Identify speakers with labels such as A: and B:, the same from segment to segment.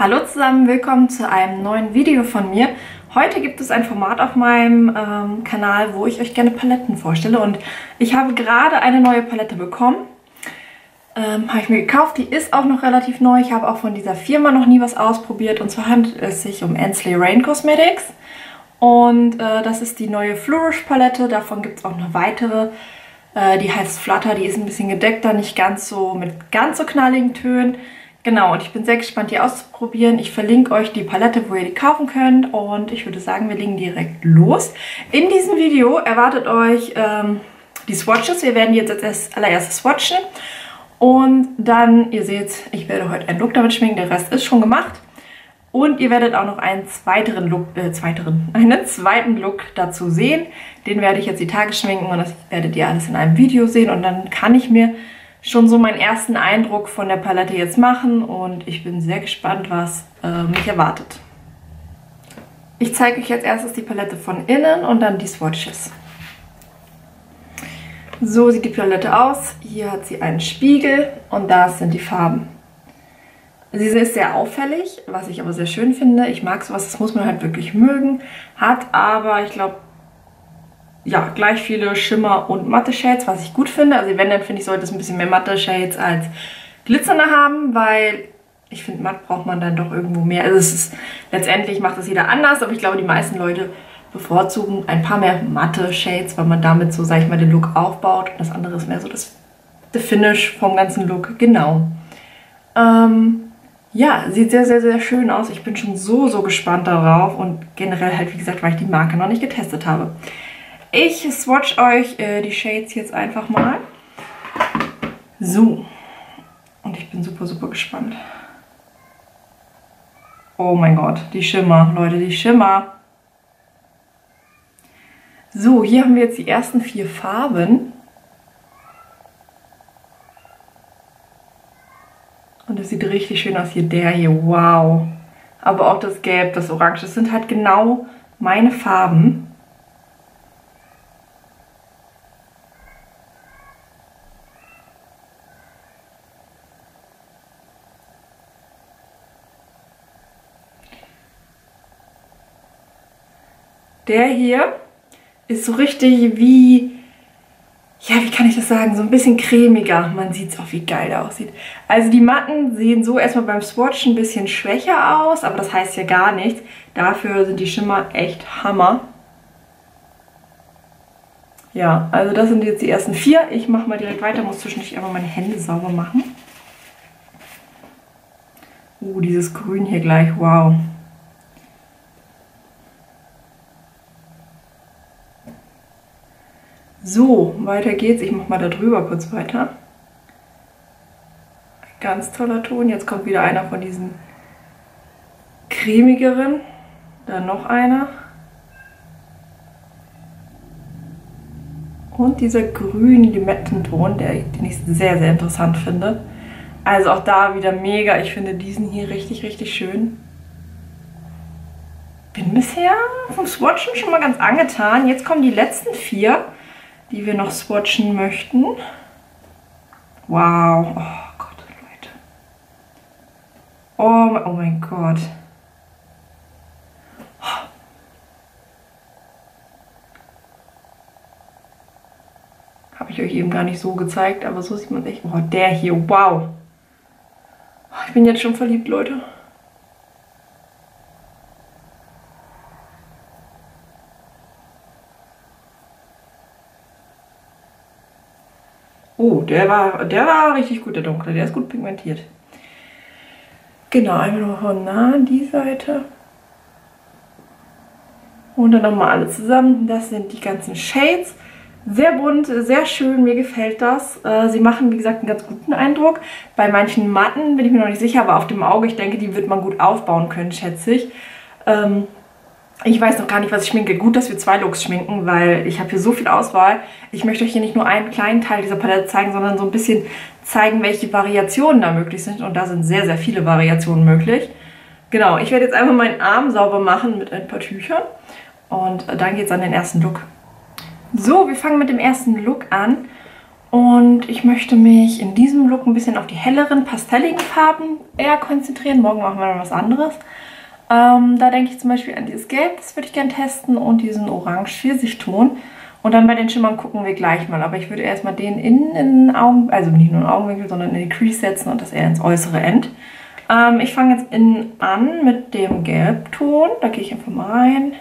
A: Hallo zusammen, willkommen zu einem neuen Video von mir. Heute gibt es ein Format auf meinem ähm, Kanal, wo ich euch gerne Paletten vorstelle und ich habe gerade eine neue Palette bekommen. Ähm, habe ich mir gekauft, die ist auch noch relativ neu. Ich habe auch von dieser Firma noch nie was ausprobiert und zwar handelt es sich um Ansley Rain Cosmetics und äh, das ist die neue Flourish Palette, davon gibt es auch noch weitere. Äh, die heißt Flutter, die ist ein bisschen gedeckter, nicht ganz so mit ganz so knalligen Tönen. Genau, und ich bin sehr gespannt, die auszuprobieren. Ich verlinke euch die Palette, wo ihr die kaufen könnt. Und ich würde sagen, wir legen direkt los. In diesem Video erwartet euch ähm, die Swatches. Wir werden jetzt als allererstes swatchen. Und dann, ihr seht, ich werde heute einen Look damit schminken. Der Rest ist schon gemacht. Und ihr werdet auch noch einen zweiteren Look, äh, zweiteren, einen zweiten Look dazu sehen. Den werde ich jetzt die Tage schminken und das werdet ihr alles in einem Video sehen. Und dann kann ich mir schon so meinen ersten Eindruck von der Palette jetzt machen und ich bin sehr gespannt, was äh, mich erwartet. Ich zeige euch als erstes die Palette von innen und dann die Swatches. So sieht die Palette aus. Hier hat sie einen Spiegel und da sind die Farben. Sie ist sehr auffällig, was ich aber sehr schön finde. Ich mag sowas, das muss man halt wirklich mögen. Hat aber, ich glaube, ja, gleich viele Schimmer und matte Shades, was ich gut finde. Also wenn, dann finde ich, sollte es ein bisschen mehr matte Shades als glitzernde haben, weil ich finde, matt braucht man dann doch irgendwo mehr. Also es ist, letztendlich macht das jeder anders, aber ich glaube, die meisten Leute bevorzugen ein paar mehr matte Shades, weil man damit so, sag ich mal, den Look aufbaut. Und das andere ist mehr so das the Finish vom ganzen Look. Genau. Ähm, ja, sieht sehr, sehr, sehr schön aus. Ich bin schon so, so gespannt darauf und generell halt, wie gesagt, weil ich die Marke noch nicht getestet habe. Ich swatch euch äh, die Shades jetzt einfach mal. So. Und ich bin super, super gespannt. Oh mein Gott, die Schimmer, Leute, die Schimmer. So, hier haben wir jetzt die ersten vier Farben. Und das sieht richtig schön aus hier. Der hier, wow. Aber auch das Gelb, das Orange, das sind halt genau meine Farben. Der hier ist so richtig wie, ja, wie kann ich das sagen, so ein bisschen cremiger. Man sieht es auch, wie geil der aussieht. Also die Matten sehen so erstmal beim Swatch ein bisschen schwächer aus, aber das heißt ja gar nichts. Dafür sind die Schimmer echt Hammer. Ja, also das sind jetzt die ersten vier. Ich mache mal direkt weiter, muss zwischendurch einmal meine Hände sauber machen. Uh, dieses Grün hier gleich, wow. So, weiter geht's. Ich mache mal da drüber kurz weiter. Ganz toller Ton. Jetzt kommt wieder einer von diesen cremigeren. Dann noch einer. Und dieser grüne Limettenton, der, den ich sehr, sehr interessant finde. Also auch da wieder mega. Ich finde diesen hier richtig, richtig schön. Bin bisher vom Swatchen schon mal ganz angetan. Jetzt kommen die letzten vier die wir noch swatchen möchten. Wow. Oh Gott, Leute. Oh, oh mein Gott. Habe ich euch eben gar nicht so gezeigt, aber so sieht man echt. Oh, der hier, wow. Ich bin jetzt schon verliebt, Leute. Oh, der war, der war richtig gut, der dunkle. Der ist gut pigmentiert. Genau, einmal noch von nah an die Seite. Und dann nochmal alle zusammen. Das sind die ganzen Shades. Sehr bunt, sehr schön, mir gefällt das. Äh, sie machen, wie gesagt, einen ganz guten Eindruck. Bei manchen Matten bin ich mir noch nicht sicher, aber auf dem Auge, ich denke, die wird man gut aufbauen können, schätze ich. Ähm, ich weiß noch gar nicht, was ich schminke. Gut, dass wir zwei Looks schminken, weil ich habe hier so viel Auswahl. Ich möchte euch hier nicht nur einen kleinen Teil dieser Palette zeigen, sondern so ein bisschen zeigen, welche Variationen da möglich sind. Und da sind sehr, sehr viele Variationen möglich. Genau, ich werde jetzt einfach meinen Arm sauber machen mit ein paar Tüchern. Und dann geht es an den ersten Look. So, wir fangen mit dem ersten Look an. Und ich möchte mich in diesem Look ein bisschen auf die helleren, pastelligen Farben eher konzentrieren. Morgen machen wir dann was anderes. Ähm, da denke ich zum Beispiel an dieses Gelb, das würde ich gerne testen, und diesen Orange-Pfirsichton. Und dann bei den Schimmern gucken wir gleich mal. Aber ich würde erstmal den innen in den Augen, also nicht nur in den Augenwinkel, sondern in die Crease setzen und das eher ins äußere End. Ähm, ich fange jetzt innen an mit dem Gelbton. Da gehe ich einfach mal rein.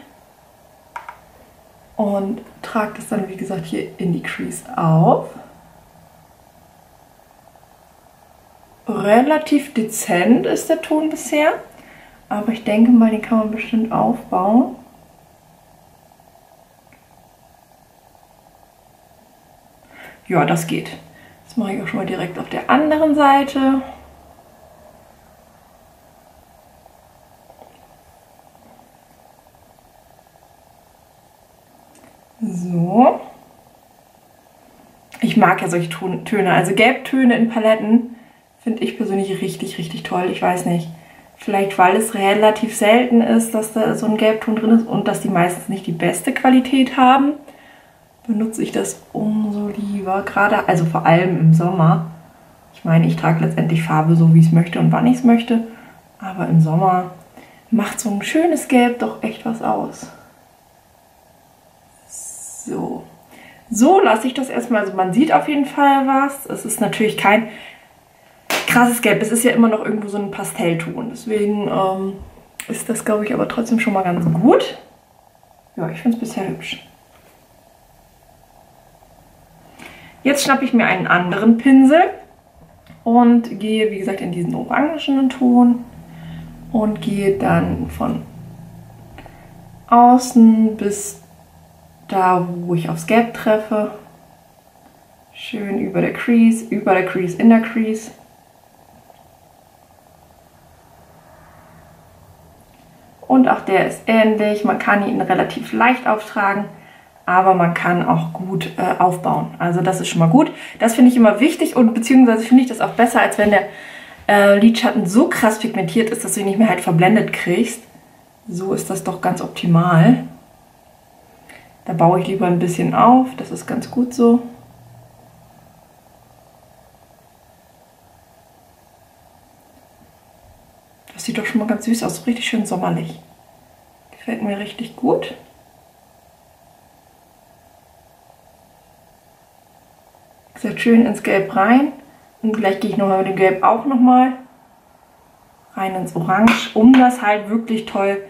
A: Und trage das dann, wie gesagt, hier in die Crease auf. Relativ dezent ist der Ton bisher. Aber ich denke mal, den kann man bestimmt aufbauen. Ja, das geht. Das mache ich auch schon mal direkt auf der anderen Seite. So. Ich mag ja solche Töne. Also Gelbtöne in Paletten finde ich persönlich richtig, richtig toll. Ich weiß nicht. Vielleicht weil es relativ selten ist, dass da so ein Gelbton drin ist und dass die meistens nicht die beste Qualität haben, benutze ich das umso lieber. Gerade, also vor allem im Sommer. Ich meine, ich trage letztendlich Farbe so, wie ich es möchte und wann ich es möchte. Aber im Sommer macht so ein schönes Gelb doch echt was aus. So. So lasse ich das erstmal. Also man sieht auf jeden Fall was. Es ist natürlich kein krasses Gelb. Es ist ja immer noch irgendwo so ein Pastellton. Deswegen ähm, ist das, glaube ich, aber trotzdem schon mal ganz gut. Ja, ich finde es bisher hübsch. Jetzt schnappe ich mir einen anderen Pinsel und gehe, wie gesagt, in diesen orangenen Ton und gehe dann von außen bis da, wo ich aufs Gelb treffe. Schön über der Crease, über der Crease, in der Crease. Und auch der ist ähnlich. Man kann ihn relativ leicht auftragen, aber man kann auch gut äh, aufbauen. Also das ist schon mal gut. Das finde ich immer wichtig und beziehungsweise finde ich das auch besser, als wenn der äh, Lidschatten so krass pigmentiert ist, dass du ihn nicht mehr halt verblendet kriegst. So ist das doch ganz optimal. Da baue ich lieber ein bisschen auf. Das ist ganz gut so. Das sieht doch schon mal ganz süß aus, richtig schön sommerlich. Gefällt mir richtig gut. Gesagt, schön ins Gelb rein. Und gleich gehe ich nochmal mit dem Gelb auch nochmal rein ins Orange, um das halt wirklich toll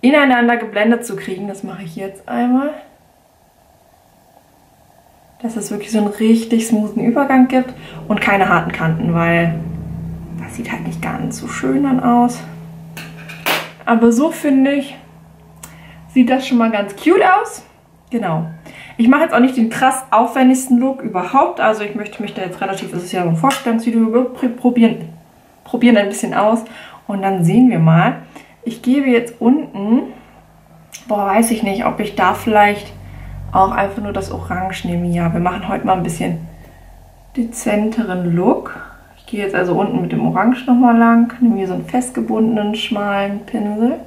A: ineinander geblendet zu kriegen. Das mache ich jetzt einmal. Dass es wirklich so einen richtig smoothen Übergang gibt und keine harten Kanten, weil sieht halt nicht ganz so schön dann aus. Aber so finde ich, sieht das schon mal ganz cute aus. Genau. Ich mache jetzt auch nicht den krass aufwendigsten Look überhaupt. Also ich möchte mich da jetzt relativ, das ist ja ein Vorstellungsvideo, probieren, probieren ein bisschen aus. Und dann sehen wir mal. Ich gebe jetzt unten, boah, weiß ich nicht, ob ich da vielleicht auch einfach nur das Orange nehme. Ja, wir machen heute mal ein bisschen dezenteren Look. Ich gehe jetzt also unten mit dem Orange nochmal lang, nehme hier so einen festgebundenen, schmalen Pinsel.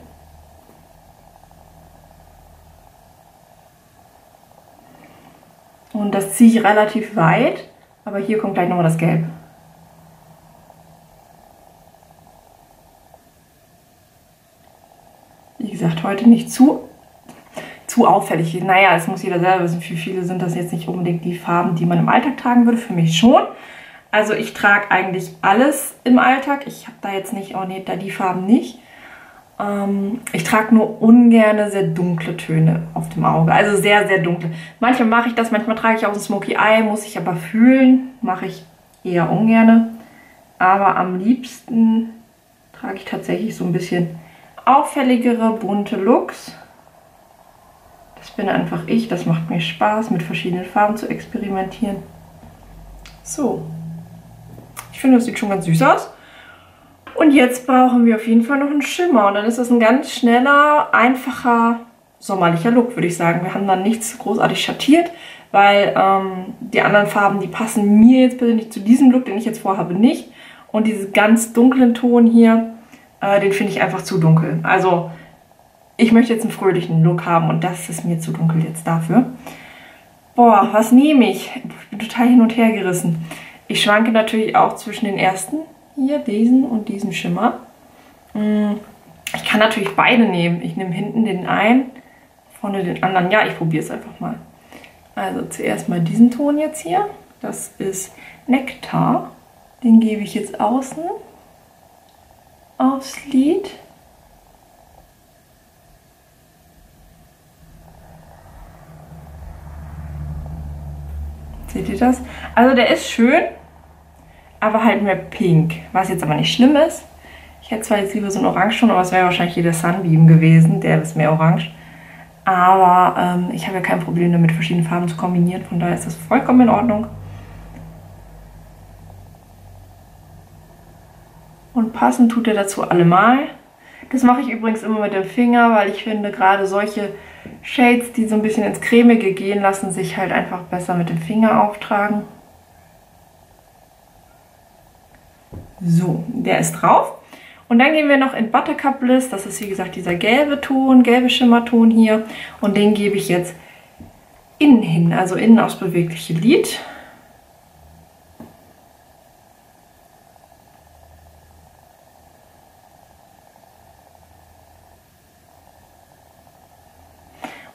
A: Und das ziehe ich relativ weit, aber hier kommt gleich nochmal das Gelb. Wie gesagt, heute nicht zu, zu auffällig. Naja, es muss jeder selber wissen, für viele sind das jetzt nicht unbedingt die Farben, die man im Alltag tragen würde. Für mich schon. Also ich trage eigentlich alles im Alltag. Ich habe da jetzt nicht, oh nee, da die Farben nicht. Ähm, ich trage nur ungerne sehr dunkle Töne auf dem Auge. Also sehr, sehr dunkle. Manchmal mache ich das, manchmal trage ich auch ein Smoky Eye, muss ich aber fühlen. Mache ich eher ungerne. Aber am liebsten trage ich tatsächlich so ein bisschen auffälligere, bunte Looks. Das bin einfach ich. Das macht mir Spaß, mit verschiedenen Farben zu experimentieren. So, ich finde, das sieht schon ganz süß aus. Und jetzt brauchen wir auf jeden Fall noch einen Schimmer. Und dann ist das ein ganz schneller, einfacher, sommerlicher Look, würde ich sagen. Wir haben dann nichts großartig schattiert, weil ähm, die anderen Farben, die passen mir jetzt persönlich zu diesem Look, den ich jetzt vorhabe, nicht. Und diesen ganz dunklen Ton hier, äh, den finde ich einfach zu dunkel. Also ich möchte jetzt einen fröhlichen Look haben und das ist mir zu dunkel jetzt dafür. Boah, was nehme ich? Ich bin total hin und her gerissen. Ich schwanke natürlich auch zwischen den ersten, hier, diesen und diesen Schimmer. Mm, ich kann natürlich beide nehmen. Ich nehme hinten den einen, vorne den anderen. Ja, ich probiere es einfach mal. Also zuerst mal diesen Ton jetzt hier. Das ist Nektar. Den gebe ich jetzt außen aufs Lied. Seht ihr das? Also der ist schön, aber halt mehr pink. Was jetzt aber nicht schlimm ist. Ich hätte zwar jetzt lieber so einen Orange aber es wäre wahrscheinlich hier der Sunbeam gewesen. Der ist mehr orange. Aber ähm, ich habe ja kein Problem damit, verschiedene Farben zu kombinieren. Von daher ist das vollkommen in Ordnung. Und passend tut er dazu allemal. Das mache ich übrigens immer mit dem Finger, weil ich finde, gerade solche Shades, die so ein bisschen ins Cremige gehen, lassen sich halt einfach besser mit dem Finger auftragen. So, der ist drauf. Und dann gehen wir noch in Buttercup Bliss. Das ist wie gesagt dieser gelbe Ton, gelbe Schimmerton hier. Und den gebe ich jetzt innen hin, also innen aufs bewegliche Lid.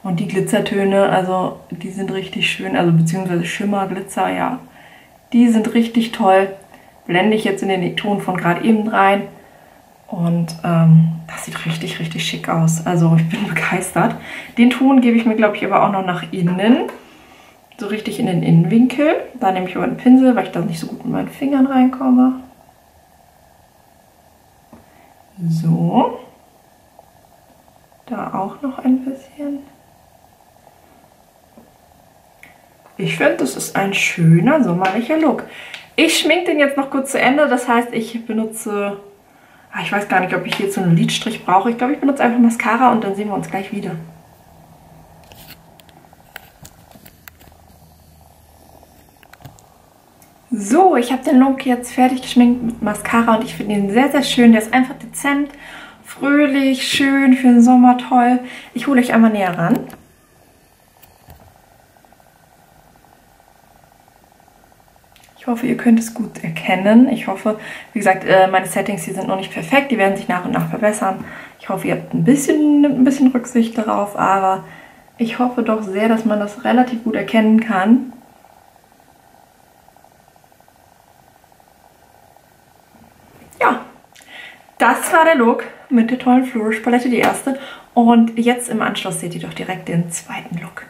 A: Und die Glitzertöne, also die sind richtig schön, also beziehungsweise Schimmer, Glitzer, ja. Die sind richtig toll. Blende ich jetzt in den Ton von gerade eben rein. Und ähm, das sieht richtig, richtig schick aus. Also ich bin begeistert. Den Ton gebe ich mir, glaube ich, aber auch noch nach innen. So richtig in den Innenwinkel. Da nehme ich aber einen Pinsel, weil ich da nicht so gut mit meinen Fingern reinkomme. So. Da auch noch ein bisschen. Ich finde, das ist ein schöner sommerlicher Look. Ich schminke den jetzt noch kurz zu Ende. Das heißt, ich benutze... Ah, ich weiß gar nicht, ob ich jetzt so einen Lidstrich brauche. Ich glaube, ich benutze einfach Mascara und dann sehen wir uns gleich wieder. So, ich habe den Look jetzt fertig geschminkt mit Mascara und ich finde ihn sehr, sehr schön. Der ist einfach dezent, fröhlich, schön für den Sommer, toll. Ich hole euch einmal näher ran. Ich hoffe, ihr könnt es gut erkennen. Ich hoffe, wie gesagt, äh, meine Settings hier sind noch nicht perfekt. Die werden sich nach und nach verbessern. Ich hoffe, ihr habt ein bisschen, ein bisschen Rücksicht darauf, aber ich hoffe doch sehr, dass man das relativ gut erkennen kann. Ja, das war der Look mit der tollen Flourish Palette, die erste. Und jetzt im Anschluss seht ihr doch direkt den zweiten Look.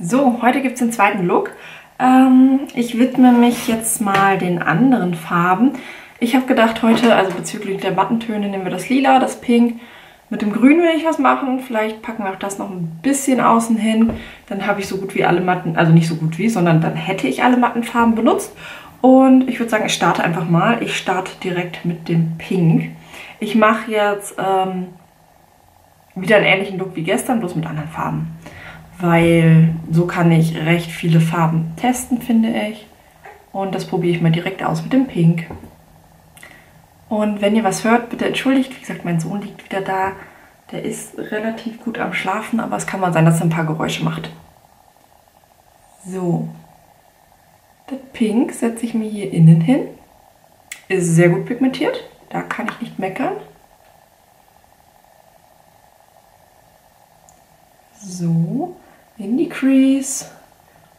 A: So, heute gibt es den zweiten Look. Ähm, ich widme mich jetzt mal den anderen Farben. Ich habe gedacht heute, also bezüglich der Mattentöne, nehmen wir das Lila, das Pink. Mit dem Grün will ich was machen. Vielleicht packen wir auch das noch ein bisschen außen hin. Dann habe ich so gut wie alle Matten, also nicht so gut wie, sondern dann hätte ich alle Mattenfarben benutzt. Und ich würde sagen, ich starte einfach mal. Ich starte direkt mit dem Pink. Ich mache jetzt ähm, wieder einen ähnlichen Look wie gestern, bloß mit anderen Farben weil so kann ich recht viele Farben testen, finde ich. Und das probiere ich mal direkt aus mit dem Pink. Und wenn ihr was hört, bitte entschuldigt. Wie gesagt, mein Sohn liegt wieder da. Der ist relativ gut am Schlafen, aber es kann mal sein, dass er ein paar Geräusche macht. So. Das Pink setze ich mir hier innen hin. Ist sehr gut pigmentiert. Da kann ich nicht meckern. So in die Crease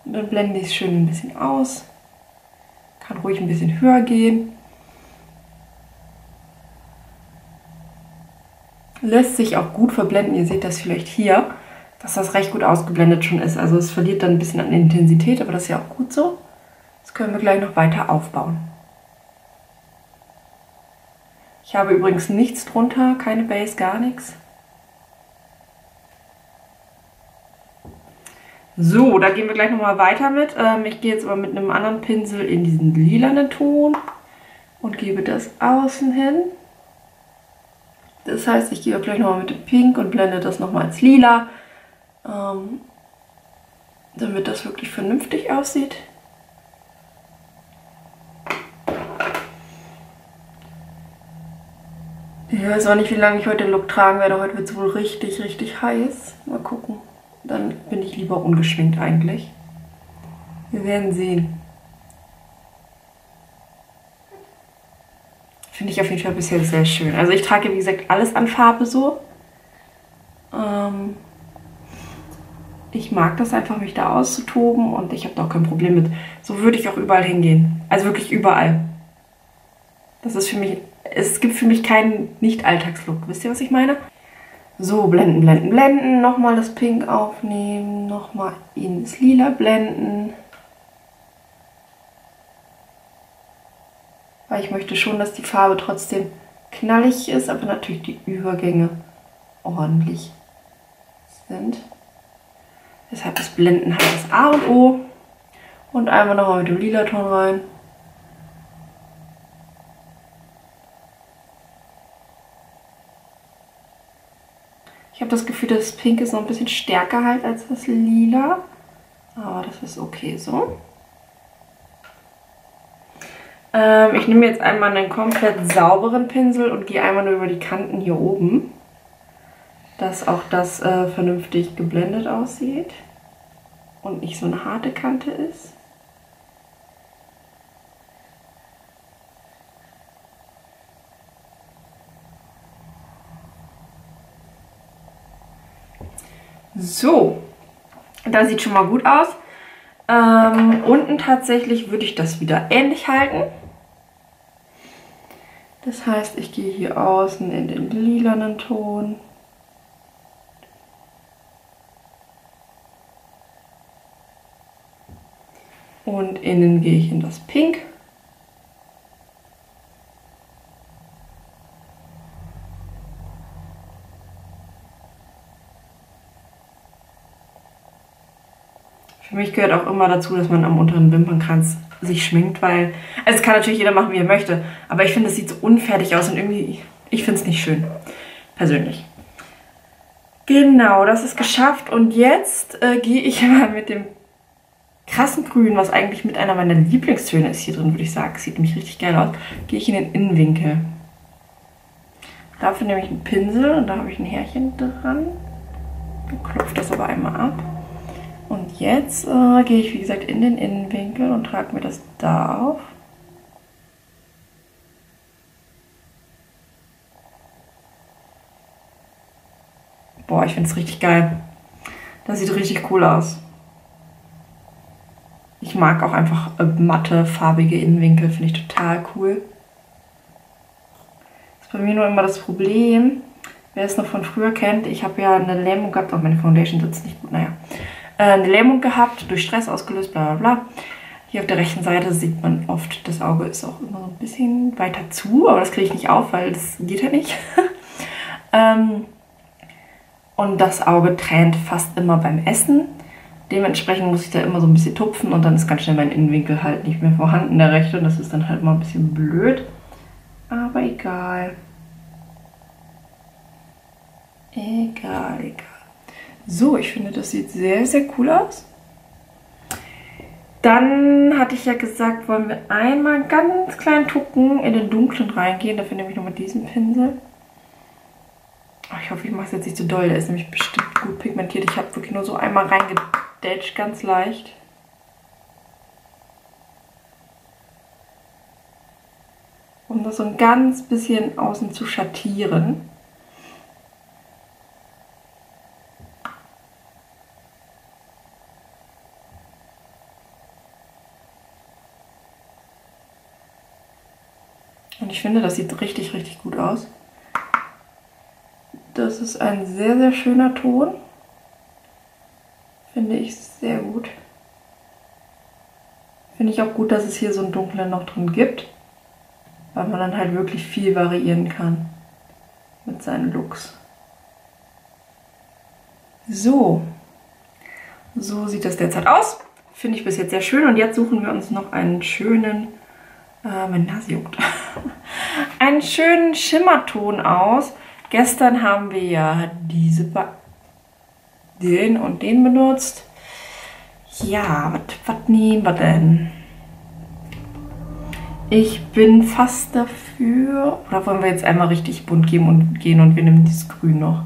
A: und dann blende ich es schön ein bisschen aus. Kann ruhig ein bisschen höher gehen. Lässt sich auch gut verblenden. Ihr seht das vielleicht hier, dass das recht gut ausgeblendet schon ist. Also es verliert dann ein bisschen an Intensität, aber das ist ja auch gut so. Das können wir gleich noch weiter aufbauen. Ich habe übrigens nichts drunter, keine Base, gar nichts. So, da gehen wir gleich nochmal weiter mit. Ähm, ich gehe jetzt aber mit einem anderen Pinsel in diesen lilanen Ton und gebe das außen hin. Das heißt, ich gehe gleich nochmal mit dem Pink und blende das nochmal ins Lila, ähm, damit das wirklich vernünftig aussieht. Ich weiß auch nicht, wie lange ich heute den Look tragen werde. Heute wird es wohl richtig, richtig heiß. Mal gucken. Dann bin ich lieber ungeschminkt eigentlich. Wir werden sehen. Finde ich auf jeden Fall bisher sehr schön. Also ich trage, wie gesagt, alles an Farbe so. Ähm ich mag das einfach, mich da auszutoben und ich habe da auch kein Problem mit. So würde ich auch überall hingehen. Also wirklich überall. Das ist für mich, es gibt für mich keinen Nicht-Alltagslook. Wisst ihr, was ich meine? So, blenden, blenden, blenden. Nochmal das Pink aufnehmen. Nochmal ins Lila blenden. Weil ich möchte schon, dass die Farbe trotzdem knallig ist, aber natürlich die Übergänge ordentlich sind. Deshalb das Blenden halt das A und O. Und einmal nochmal mit dem lila Ton rein. Ich habe das Gefühl, das Pink ist noch ein bisschen stärker halt als das Lila. Aber das ist okay so. Ähm, ich nehme jetzt einmal einen komplett sauberen Pinsel und gehe einmal nur über die Kanten hier oben dass auch das äh, vernünftig geblendet aussieht und nicht so eine harte Kante ist. So, das sieht schon mal gut aus. Ähm, unten tatsächlich würde ich das wieder ähnlich halten. Das heißt, ich gehe hier außen in den lilanen Ton. Und innen gehe ich in das Pink. Für mich gehört auch immer dazu, dass man am unteren Wimpernkranz sich schminkt, weil, also es kann natürlich jeder machen, wie er möchte, aber ich finde, es sieht so unfertig aus und irgendwie, ich finde es nicht schön, persönlich. Genau, das ist geschafft und jetzt äh, gehe ich mal mit dem krassen Grün, was eigentlich mit einer meiner Lieblingstöne ist hier drin, würde ich sagen. Sieht nämlich richtig geil aus. Gehe ich in den Innenwinkel. Dafür nehme ich einen Pinsel und da habe ich ein Härchen dran. Klopfe das aber einmal ab. Jetzt äh, gehe ich, wie gesagt, in den Innenwinkel und trage mir das da auf. Boah, ich finde es richtig geil. Das sieht richtig cool aus. Ich mag auch einfach äh, matte, farbige Innenwinkel, finde ich total cool. Das ist bei mir nur immer das Problem, wer es noch von früher kennt, ich habe ja eine Lähmung gehabt, auch meine Foundation sitzt nicht gut, naja. Äh, eine Lähmung gehabt, durch Stress ausgelöst, bla bla bla. Hier auf der rechten Seite sieht man oft, das Auge ist auch immer so ein bisschen weiter zu, aber das kriege ich nicht auf, weil das geht ja nicht. ähm, und das Auge tränt fast immer beim Essen. Dementsprechend muss ich da immer so ein bisschen tupfen und dann ist ganz schnell mein Innenwinkel halt nicht mehr vorhanden, der rechte. Und das ist dann halt mal ein bisschen blöd. Aber egal. Egal, egal. So, ich finde, das sieht sehr, sehr cool aus. Dann hatte ich ja gesagt, wollen wir einmal ganz klein tucken in den dunklen reingehen. Dafür nehme ich nochmal diesen Pinsel. Ich hoffe, ich mache es jetzt nicht zu so doll. Der ist nämlich bestimmt gut pigmentiert. Ich habe wirklich nur so einmal reingedrückt Stage ganz leicht. Um das so ein ganz bisschen außen zu schattieren. Ich finde, das sieht richtig, richtig gut aus. Das ist ein sehr, sehr schöner Ton. Finde ich sehr gut. Finde ich auch gut, dass es hier so einen dunklen noch drin gibt. Weil man dann halt wirklich viel variieren kann mit seinen Looks. So. So sieht das derzeit aus. Finde ich bis jetzt sehr schön. Und jetzt suchen wir uns noch einen schönen, äh, mein Nase juckt, einen schönen Schimmerton aus. Gestern haben wir ja diese den und den benutzt. Ja, was nehmen wir denn? Ich bin fast dafür. Oder wollen wir jetzt einmal richtig bunt geben und gehen und wir nehmen dieses Grün noch?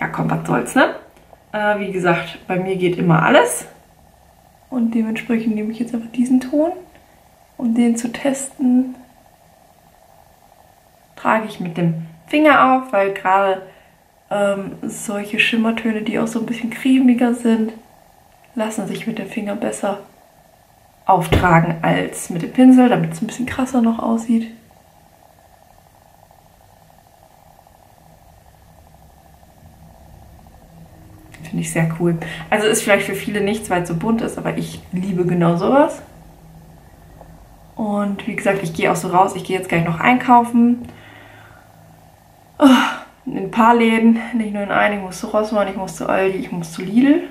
A: Ja, komm, was soll's, ne? Äh, wie gesagt, bei mir geht immer alles. Und dementsprechend nehme ich jetzt einfach diesen Ton, um den zu testen. Trage ich mit dem Finger auf, weil gerade ähm, solche Schimmertöne, die auch so ein bisschen cremiger sind, lassen sich mit dem Finger besser auftragen als mit dem Pinsel, damit es ein bisschen krasser noch aussieht. Finde ich sehr cool. Also ist vielleicht für viele nichts, weil es so bunt ist, aber ich liebe genau sowas. Und wie gesagt, ich gehe auch so raus. Ich gehe jetzt gleich noch einkaufen. Oh, in ein paar Läden, nicht nur in einen. Ich muss zu Rossmann, ich muss zu Aldi, ich muss zu Lidl.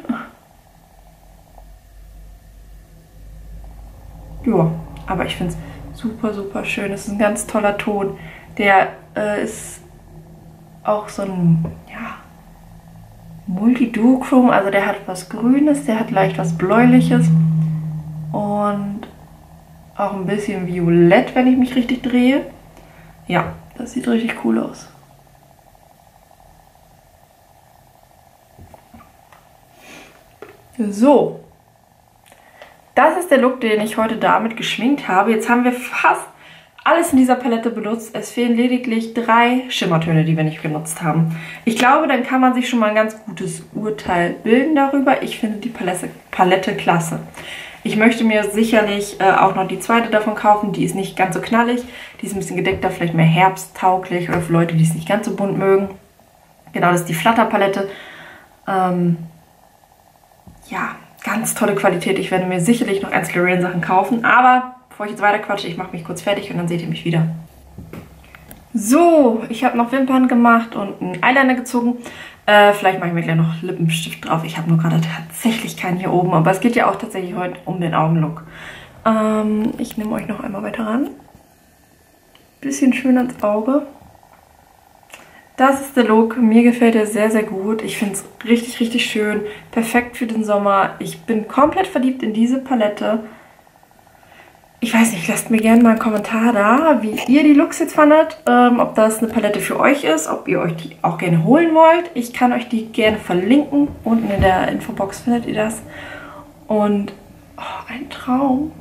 A: Ja, aber ich finde es super, super schön. Es ist ein ganz toller Ton. Der äh, ist auch so ein, ja, Multiduchrom. Also der hat was Grünes, der hat leicht was Bläuliches. Und auch ein bisschen Violett, wenn ich mich richtig drehe. Ja, das sieht richtig cool aus. So, das ist der Look, den ich heute damit geschminkt habe. Jetzt haben wir fast alles in dieser Palette benutzt. Es fehlen lediglich drei Schimmertöne, die wir nicht benutzt haben. Ich glaube, dann kann man sich schon mal ein ganz gutes Urteil bilden darüber. Ich finde die Palette, Palette klasse. Ich möchte mir sicherlich äh, auch noch die zweite davon kaufen. Die ist nicht ganz so knallig. Die ist ein bisschen gedeckter, vielleicht mehr herbsttauglich oder für Leute, die es nicht ganz so bunt mögen. Genau, das ist die Flatterpalette. Ähm, ja, ganz tolle Qualität. Ich werde mir sicherlich noch einzelne Lorraine-Sachen kaufen. Aber bevor ich jetzt weiter quatsche, ich mache mich kurz fertig und dann seht ihr mich wieder. So, ich habe noch Wimpern gemacht und einen Eyeliner gezogen. Äh, vielleicht mache ich mir gleich noch Lippenstift drauf. Ich habe nur gerade tatsächlich keinen hier oben. Aber es geht ja auch tatsächlich heute um den Augenlook. Ähm, ich nehme euch noch einmal weiter ran. Bisschen schön ans Auge. Das ist der Look. Mir gefällt er sehr, sehr gut. Ich finde es richtig, richtig schön. Perfekt für den Sommer. Ich bin komplett verliebt in diese Palette. Ich weiß nicht, lasst mir gerne mal einen Kommentar da, wie ihr die Looks jetzt fandet. Ähm, ob das eine Palette für euch ist, ob ihr euch die auch gerne holen wollt. Ich kann euch die gerne verlinken. Unten in der Infobox findet ihr das. Und oh, ein Traum.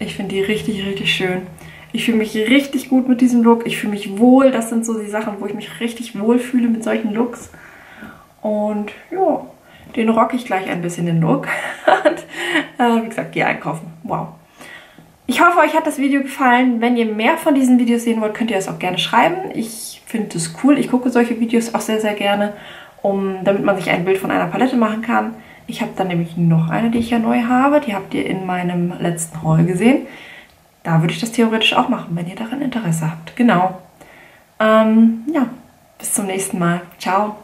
A: Ich finde die richtig, richtig schön. Ich fühle mich richtig gut mit diesem Look. Ich fühle mich wohl. Das sind so die Sachen, wo ich mich richtig wohl fühle mit solchen Looks. Und ja, den rocke ich gleich ein bisschen, den Look. Und, äh, wie gesagt, gehe einkaufen. Wow. Ich hoffe, euch hat das Video gefallen. Wenn ihr mehr von diesen Videos sehen wollt, könnt ihr das auch gerne schreiben. Ich finde es cool. Ich gucke solche Videos auch sehr, sehr gerne, um, damit man sich ein Bild von einer Palette machen kann. Ich habe dann nämlich noch eine, die ich ja neu habe. Die habt ihr in meinem letzten Haul gesehen. Da würde ich das theoretisch auch machen, wenn ihr daran Interesse habt. Genau. Ähm, ja, bis zum nächsten Mal. Ciao.